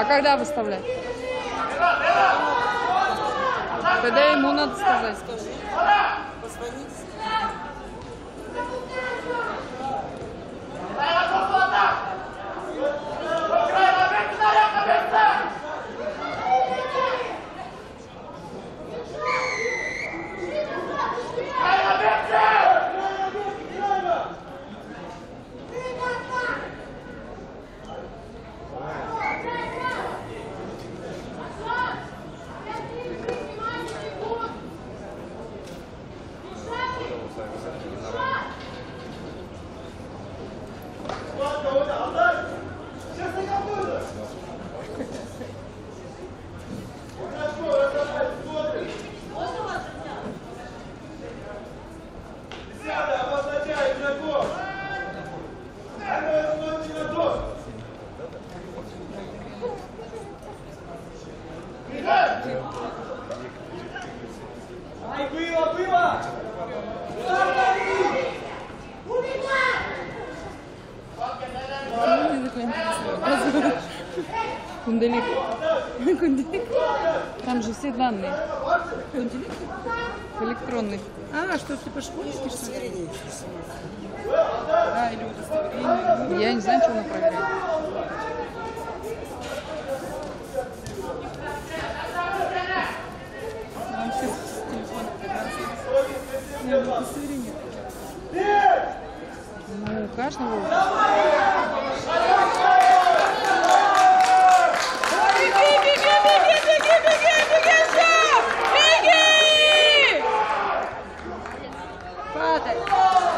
А когда выставлять? Тогда ему надо сказать. Позвоните. Интересный. Кунделик. Кунделик. Там же все данные. Кунделик? Электронный. А, что, типа школьники, что ли? Да, или удостоверение. Я не знаю, что она проверяет. Вам все с телефона прекрасно. Не, удостоверение. Ну, у каждого. Father.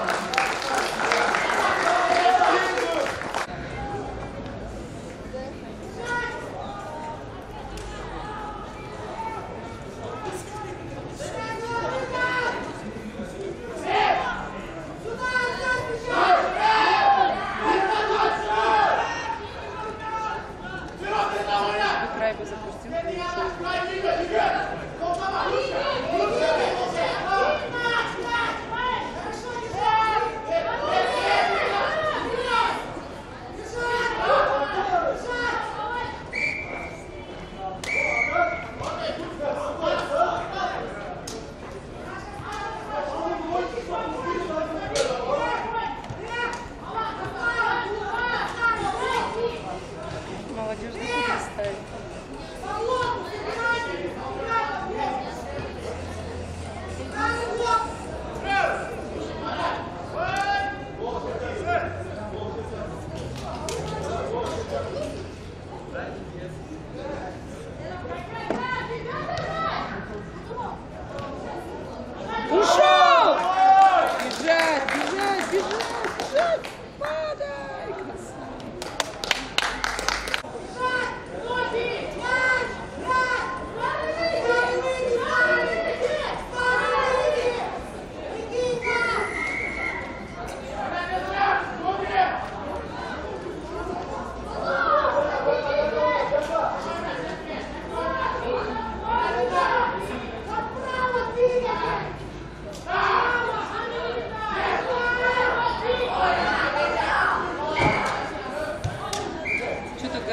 Молодежь не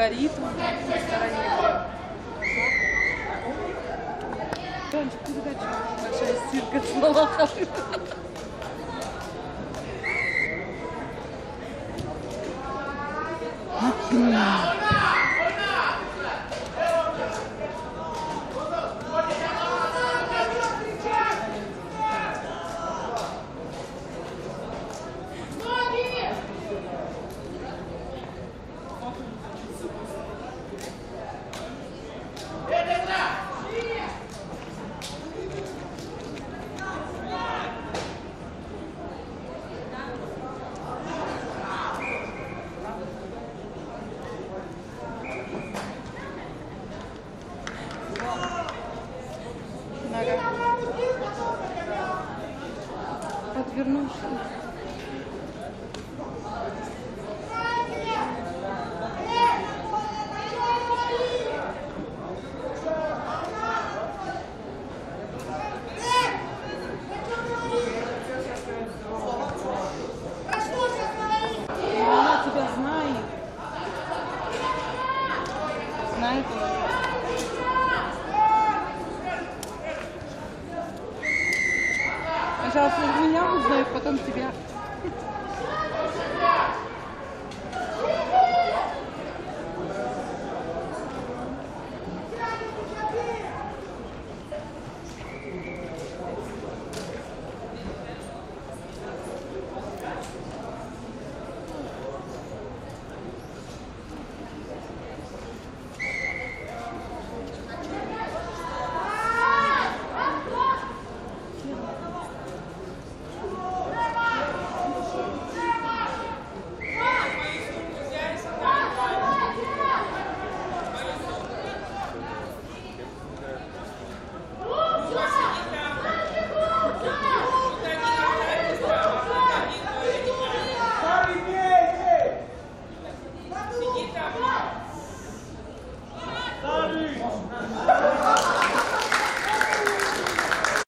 горит вон там на стороне. Тончик, передача. Большая стирка сломала. Нога. Отвернулся. Знает. знает. Сначала меня узнают, потом тебя.